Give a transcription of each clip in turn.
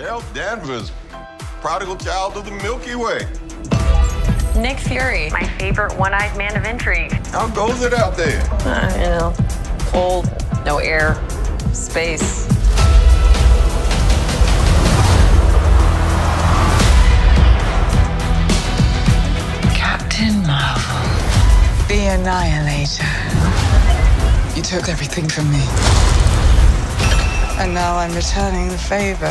Carol Danvers, prodigal child of the Milky Way. Nick Fury, my favorite one-eyed man of intrigue. How goes it out there? Uh, you know, cold, no air, space. Captain Marvel. The Annihilator. You took everything from me. And now I'm returning the favor.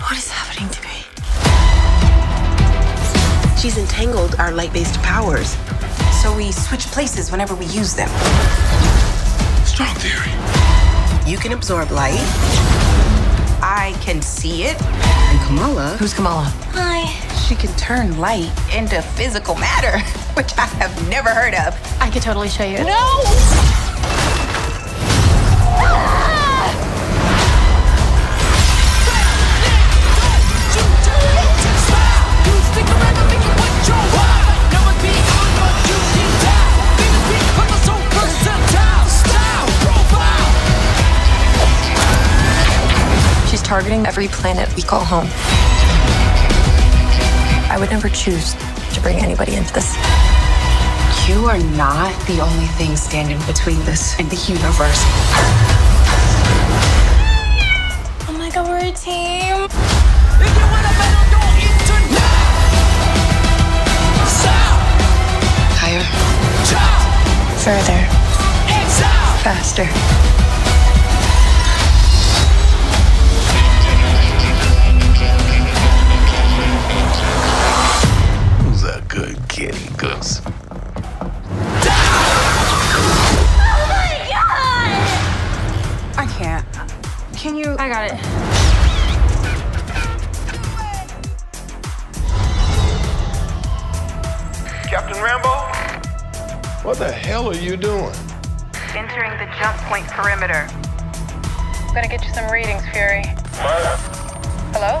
What is happening to me? She's entangled our light-based powers. So we switch places whenever we use them. Strong theory. You can absorb light. I can see it. And Kamala, Who's Kamala? hi, she can turn light into physical matter, which I have never heard of. I could totally show you. She's targeting every planet we call home. I would never choose to bring anybody into this. You are not the only thing standing between this and the universe. Oh my god, we're a team. Higher. Further. Faster. What the hell are you doing? Entering the jump point perimeter. I'm gonna get you some readings, Fury. Hello?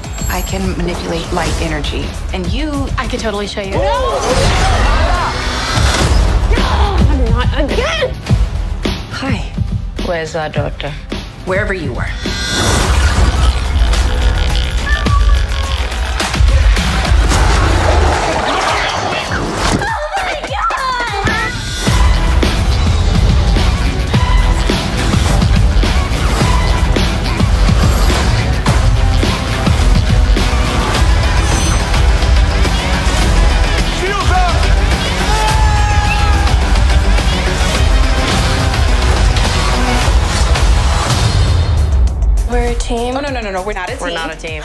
I can manipulate light energy, and you. I could totally show you. No! I'm not again! Hi. Where's our daughter? wherever you were. Team. Oh no no no no, we're not a team. We're not a team.